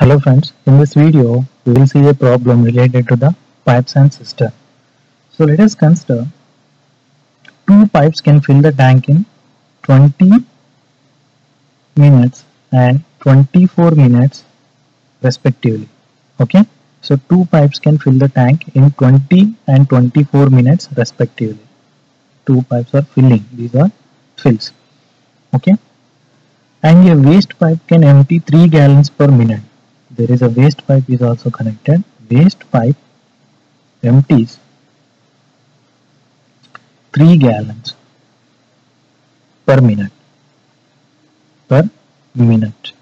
Hello friends, in this video we will see a problem related to the pipes and cistern. So let us consider two pipes can fill the tank in 20 minutes and 24 minutes respectively. Okay, so two pipes can fill the tank in 20 and 24 minutes respectively. Two pipes are filling, these are fills. Okay, and a waste pipe can empty 3 gallons per minute there is a waste pipe is also connected. Waste pipe empties 3 gallons per minute per minute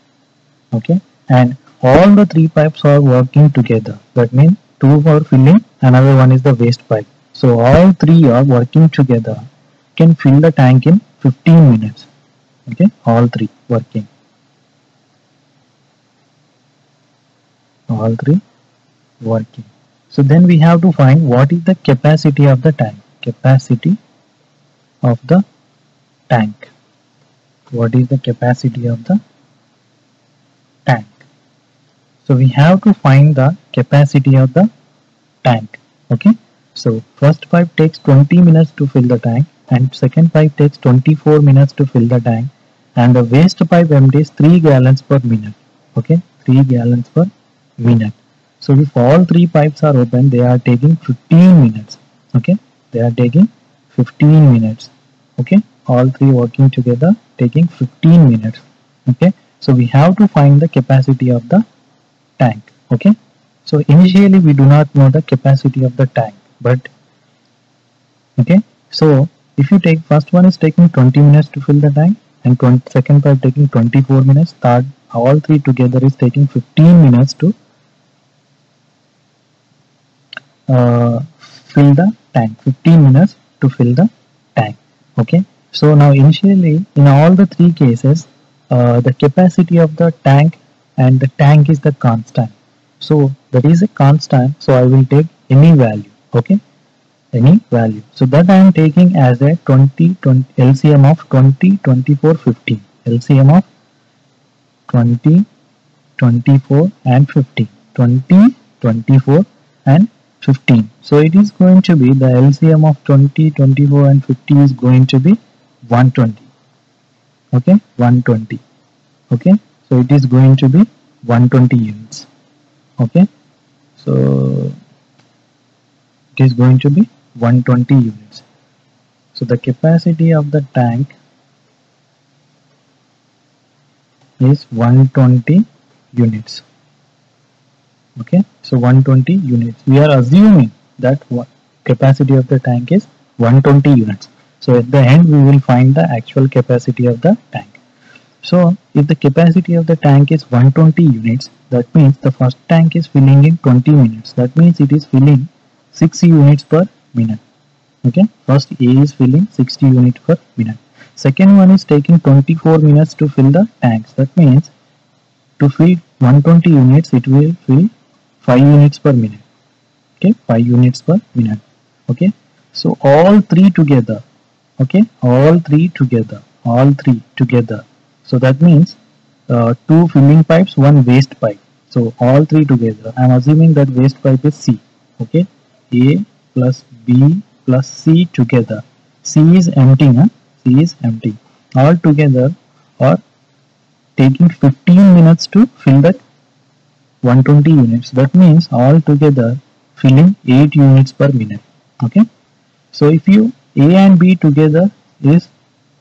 okay? And all the three pipes are working together. That means two are filling another one is the waste pipe. So all three are working together. Can fill the tank in 15 minutes okay? All three working all three working. So then we have to find what is the capacity of the tank. Capacity of the tank. What is the capacity of the tank? So we have to find the capacity of the tank. Okay? So first pipe takes 20 minutes to fill the tank and second pipe takes 24 minutes to fill the tank. And the waste pipe empties 3 gallons per minute. Okay? 3 gallons per minute so if all three pipes are open they are taking 15 minutes. Okay? They are taking 15 minutes. Okay? All three working together taking 15 minutes. Okay? So we have to find the capacity of the tank. Okay? So initially we do not know the capacity of the tank but okay? So if you take first one is taking 20 minutes to fill the tank and 20, second pipe taking 24 minutes. Third all three together is taking 15 minutes to uh, fill the tank. 15 minutes to fill the tank. Okay? So now initially in all the three cases uh, the capacity of the tank and the tank is the constant. So that is a constant so I will take any value. Okay? Any value. So that I am taking as a 20, 20 LCM of 20 24 15 LCM of 20 24 and 50 20 24 and 15 so it is going to be the LCM of 20 24 and 50 is going to be 120 okay? 120 okay? So it is going to be 120 units. Okay? So it is going to be 120 units. So the capacity of the tank is 120 units. Okay so 120 units. We are assuming that capacity of the tank is 120 units. So at the end we will find the actual capacity of the tank. So if the capacity of the tank is 120 units that means the first tank is filling in 20 minutes that means it is filling 60 units per minute. Okay? First A is filling 60 units per minute. Second one is taking 24 minutes to fill the tanks. That means to fill 120 units it will fill 5 units per minute. Okay 5 units per minute. Okay so all three together. Okay all three together. All three together. So that means uh, two filling pipes one waste pipe. So all three together. I am assuming that waste pipe is c. Okay a plus b plus c together. C is empty huh? c is empty. All together are taking 15 minutes to fill that 120 units. That means all together filling 8 units per minute. Okay? So if you a and b together is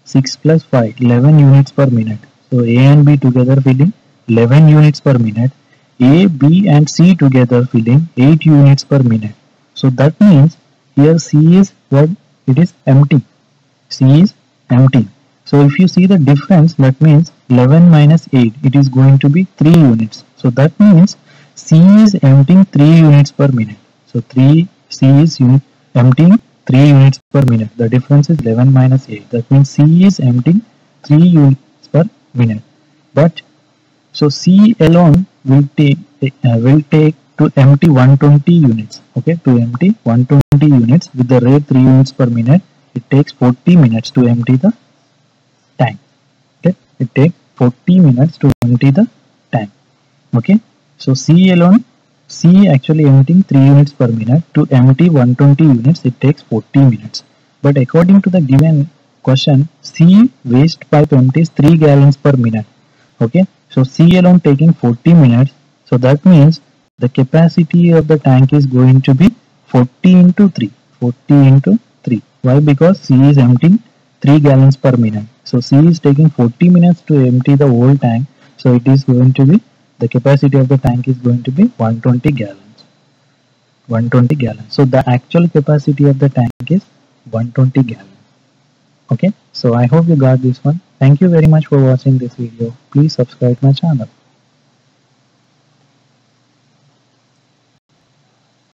6 plus 5 11 units per minute. So a and b together filling 11 units per minute. A b and c together filling 8 units per minute. So that means here c is what? It is empty. C is empty. So if you see the difference that means 11 minus 8 it is going to be 3 units so that means C is emptying 3 units per minute. So 3 C is emptying 3 units per minute. The difference is 11 minus 8 that means C is emptying 3 units per minute. But so C alone will take uh, will take to empty 120 units. Okay? To empty 120 units with the rate 3 units per minute it takes 40 minutes to empty the tank. Okay? It takes 40 minutes to empty the okay So C alone, C actually emitting 3 units per minute. To empty 120 units, it takes 40 minutes. But according to the given question, C waste pipe empties 3 gallons per minute. Okay, so C alone taking 40 minutes. So that means the capacity of the tank is going to be 40 into 3. 40 into 3. Why? Because C is emptying 3 gallons per minute. So C is taking 40 minutes to empty the whole tank. So it is going to be the capacity of the tank is going to be 120 gallons. 120 gallons. So the actual capacity of the tank is 120 gallons. Okay? So i hope you got this one. Thank you very much for watching this video. Please subscribe my channel